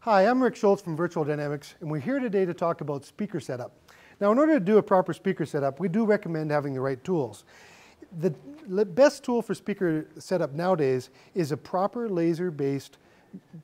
Hi, I'm Rick Schultz from Virtual Dynamics, and we're here today to talk about speaker setup. Now, in order to do a proper speaker setup, we do recommend having the right tools. The best tool for speaker setup nowadays is a proper laser-based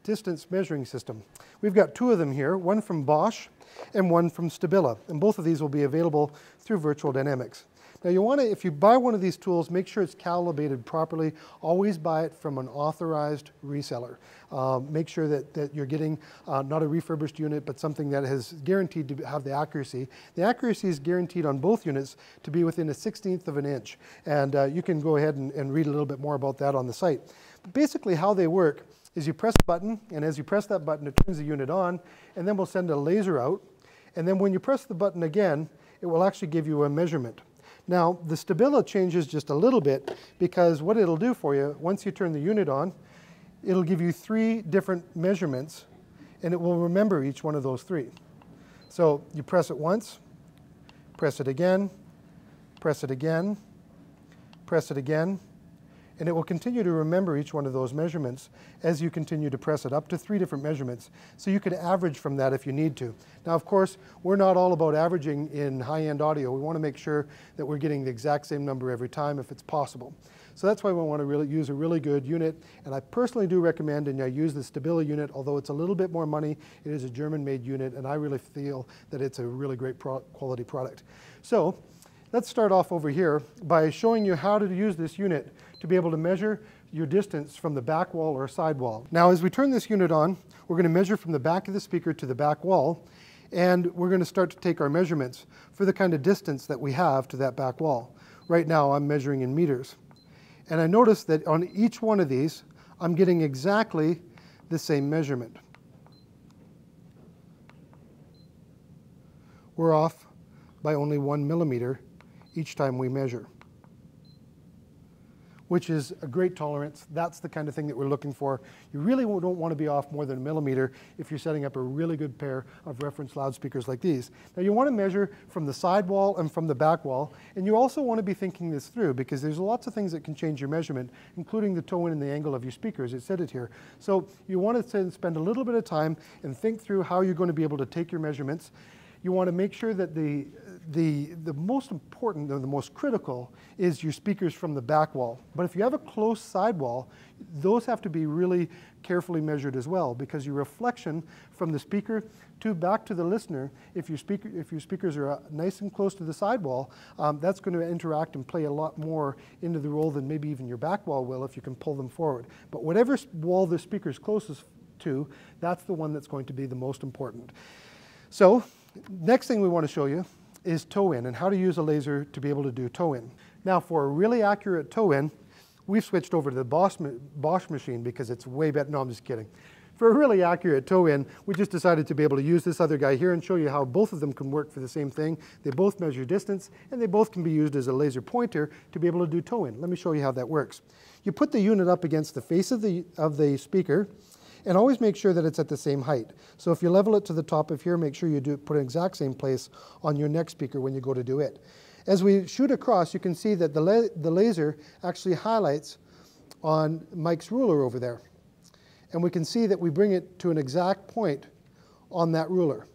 distance measuring system. We've got two of them here, one from Bosch and one from Stabila, and both of these will be available through Virtual Dynamics. Now you want to, if you buy one of these tools, make sure it's calibrated properly. Always buy it from an authorized reseller. Um, make sure that, that you're getting uh, not a refurbished unit, but something that has guaranteed to have the accuracy. The accuracy is guaranteed on both units to be within a 16th of an inch. And uh, you can go ahead and, and read a little bit more about that on the site. But basically how they work is you press a button, and as you press that button, it turns the unit on, and then we'll send a laser out. And then when you press the button again, it will actually give you a measurement. Now, the Stabila changes just a little bit because what it'll do for you, once you turn the unit on, it'll give you three different measurements and it will remember each one of those three. So you press it once, press it again, press it again, press it again, and it will continue to remember each one of those measurements as you continue to press it up to three different measurements. So you can average from that if you need to. Now, of course, we're not all about averaging in high-end audio. We want to make sure that we're getting the exact same number every time if it's possible. So that's why we want to really use a really good unit. And I personally do recommend, and I use the Stabila unit, although it's a little bit more money, it is a German-made unit, and I really feel that it's a really great pro quality product. So let's start off over here by showing you how to use this unit to be able to measure your distance from the back wall or side wall. Now as we turn this unit on, we're going to measure from the back of the speaker to the back wall and we're going to start to take our measurements for the kind of distance that we have to that back wall. Right now I'm measuring in meters. And I notice that on each one of these, I'm getting exactly the same measurement. We're off by only one millimeter each time we measure which is a great tolerance. That's the kind of thing that we're looking for. You really don't want to be off more than a millimeter if you're setting up a really good pair of reference loudspeakers like these. Now you want to measure from the side wall and from the back wall, and you also want to be thinking this through because there's lots of things that can change your measurement, including the toe-in and the angle of your speakers. It said it here. So you want to spend a little bit of time and think through how you're going to be able to take your measurements. You want to make sure that the the, the most important, or the most critical, is your speakers from the back wall. But if you have a close side wall, those have to be really carefully measured as well because your reflection from the speaker to back to the listener, if your, speaker, if your speakers are uh, nice and close to the side wall, um, that's going to interact and play a lot more into the role than maybe even your back wall will if you can pull them forward. But whatever wall the speaker is closest to, that's the one that's going to be the most important. So, next thing we want to show you is toe-in and how to use a laser to be able to do toe-in. Now for a really accurate toe-in, we've switched over to the Bosch, Bosch machine because it's way better. No, I'm just kidding. For a really accurate toe-in, we just decided to be able to use this other guy here and show you how both of them can work for the same thing. They both measure distance, and they both can be used as a laser pointer to be able to do toe-in. Let me show you how that works. You put the unit up against the face of the, of the speaker, and always make sure that it's at the same height. So if you level it to the top of here, make sure you do put an exact same place on your next speaker when you go to do it. As we shoot across, you can see that the, la the laser actually highlights on Mike's ruler over there. And we can see that we bring it to an exact point on that ruler.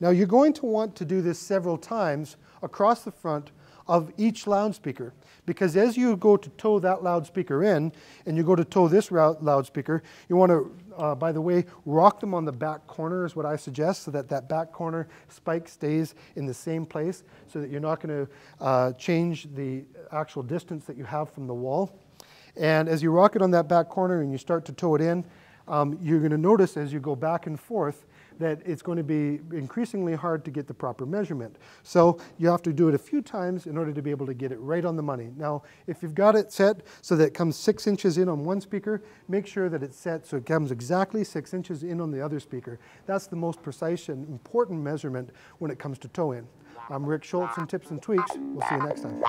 Now you're going to want to do this several times across the front of each loudspeaker. Because as you go to toe that loudspeaker in, and you go to toe this loudspeaker, you want to, uh, by the way, rock them on the back corner is what I suggest, so that that back corner spike stays in the same place, so that you're not going to uh, change the actual distance that you have from the wall. And as you rock it on that back corner and you start to toe it in, um, you're going to notice as you go back and forth that it's going to be increasingly hard to get the proper measurement. So you have to do it a few times in order to be able to get it right on the money. Now, if you've got it set so that it comes six inches in on one speaker, make sure that it's set so it comes exactly six inches in on the other speaker. That's the most precise and important measurement when it comes to toe-in. I'm Rick Schultz from Tips and Tweaks. We'll see you next time.